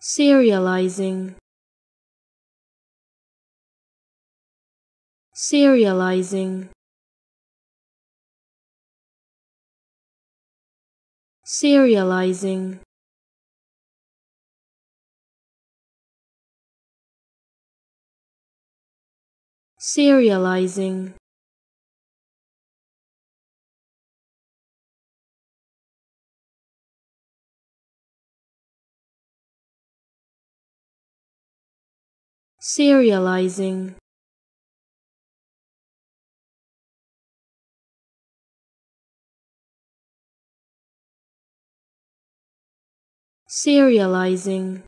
serializing. Serializing. Serializing. Serializing serializing. Serializing